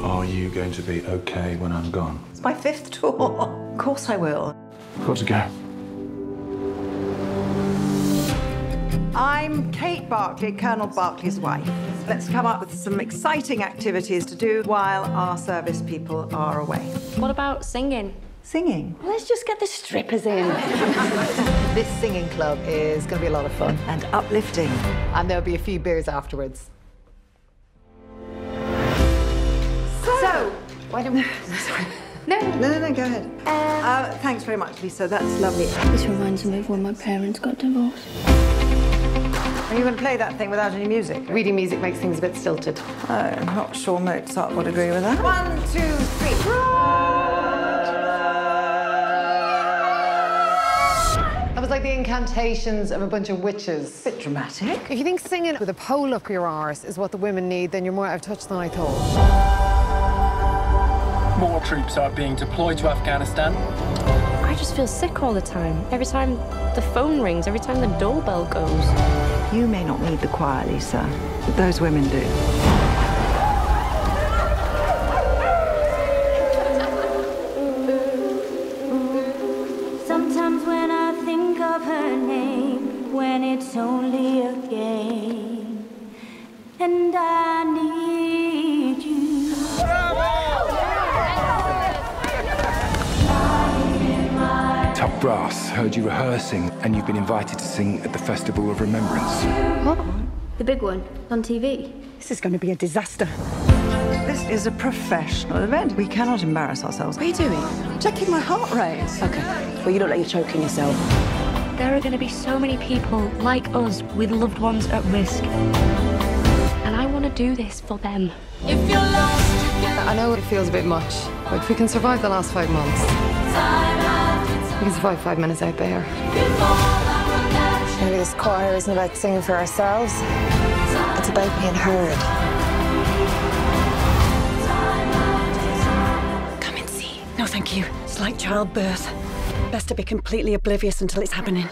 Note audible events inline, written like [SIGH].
Are you going to be okay when I'm gone? It's my fifth tour. Of course I will. I've got to go. I'm Kate Barclay, Colonel Barclay's wife. Let's come up with some exciting activities to do while our service people are away. What about singing? Singing. Let's just get the strippers in. [LAUGHS] This singing club is going to be a lot of fun. And uplifting. And there'll be a few beers afterwards. Why don't we... Sorry. [LAUGHS] no, no, no, go ahead. Uh, thanks very much, Lisa. That's lovely. This reminds me of when my parents got divorced. Are you going to play that thing without any music? Reading music makes things a bit stilted. Oh, I'm not sure Mozart would agree with that. One, two, three. That was like the incantations of a bunch of witches. Bit dramatic. If you think singing with a pole up your arse is what the women need, then you're more out of touch than I thought. More troops are being deployed to Afghanistan. I just feel sick all the time. Every time the phone rings, every time the doorbell goes. You may not need the choir, Lisa, but those women do. Sometimes when I think of her name, when it's only a game, and I need Brass heard you rehearsing, and you've been invited to sing at the Festival of Remembrance. What? The big one on TV. This is going to be a disaster. This is a professional event. We cannot embarrass ourselves. What are you doing? Checking my heart rate. Okay. Well, you look like you're choking yourself. There are going to be so many people like us with loved ones at risk. And I want to do this for them. If you're lost, you I know it feels a bit much, but if we can survive the last five months, we can survive five minutes out there. Maybe this choir isn't about singing for ourselves. It's about being heard. Come and see. No, thank you. It's like childbirth. Best to be completely oblivious until it's happening.